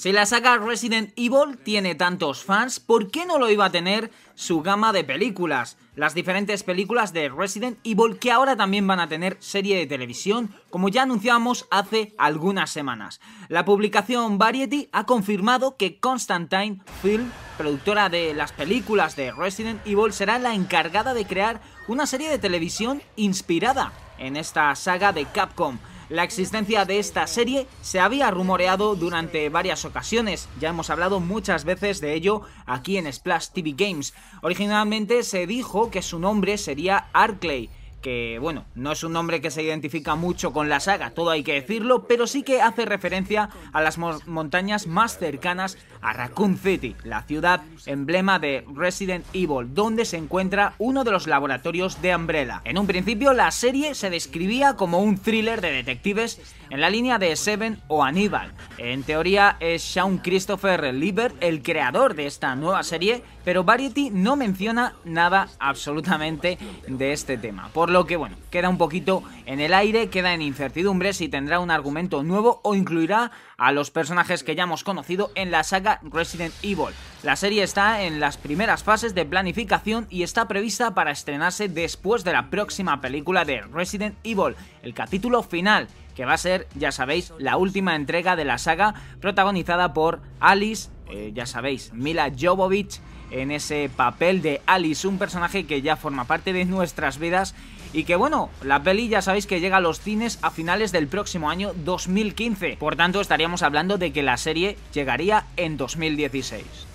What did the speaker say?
Si la saga Resident Evil tiene tantos fans, ¿por qué no lo iba a tener su gama de películas? Las diferentes películas de Resident Evil que ahora también van a tener serie de televisión, como ya anunciábamos hace algunas semanas. La publicación Variety ha confirmado que Constantine Film, productora de las películas de Resident Evil, será la encargada de crear una serie de televisión inspirada en esta saga de Capcom. La existencia de esta serie se había rumoreado durante varias ocasiones, ya hemos hablado muchas veces de ello aquí en Splash TV Games. Originalmente se dijo que su nombre sería Arclay, que bueno, no es un nombre que se identifica mucho con la saga, todo hay que decirlo, pero sí que hace referencia a las montañas más cercanas a Raccoon City, la ciudad emblema de Resident Evil, donde se encuentra uno de los laboratorios de Umbrella. En un principio la serie se describía como un thriller de detectives en la línea de Seven o Aníbal. En teoría es Sean Christopher Lieber el creador de esta nueva serie, pero Variety no menciona nada absolutamente de este tema. Por lo que bueno, queda un poquito en el aire, queda en incertidumbre si tendrá un argumento nuevo o incluirá a los personajes que ya hemos conocido en la saga Resident Evil. La serie está en las primeras fases de planificación y está prevista para estrenarse después de la próxima película de Resident Evil, el capítulo final que va a ser, ya sabéis, la última entrega de la saga protagonizada por Alice, eh, ya sabéis, Mila Jovovich en ese papel de Alice, un personaje que ya forma parte de nuestras vidas y que bueno, la peli ya sabéis que llega a los cines a finales del próximo año 2015, por tanto estaríamos hablando de que la serie llegaría en 2016.